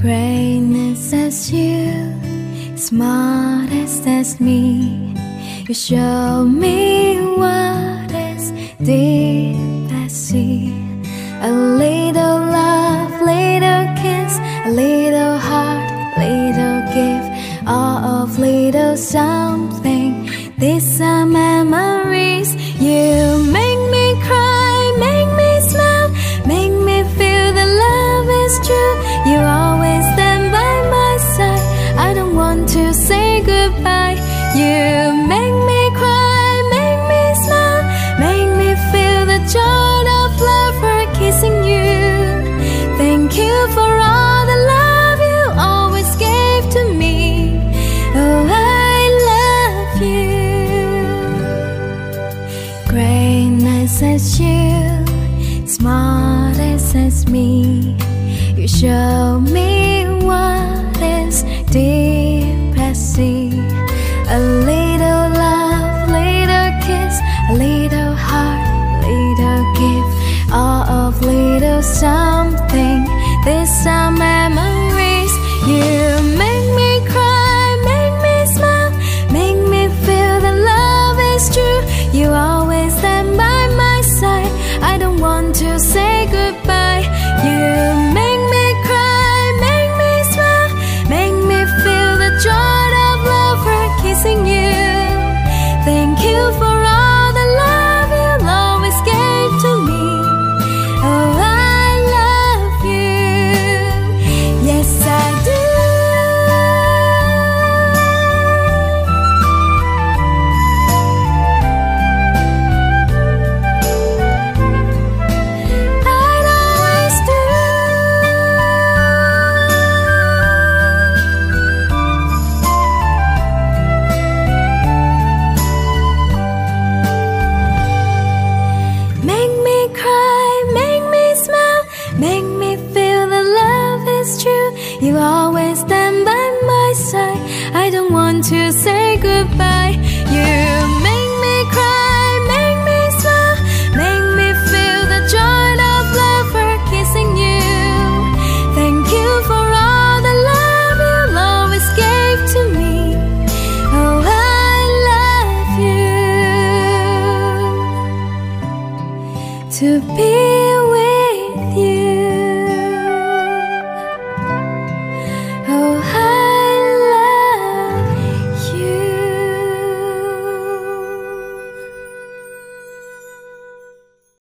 Greatness as you, smartest as me. You show me what is deep as sea. A little love, little kiss, a little heart, little gift, all of little something. Love you. Always gave to me. Oh, I love you. Greatness as as me. You show me what is deep as sea. A little love, little kiss, a little heart, little gift, all of little something. You always stand by my side. I don't want to say goodbye. You make me cry, make me smile, make me feel the joy of love for kissing you. Thank you for all the love you always gave to me. Oh, I love you to be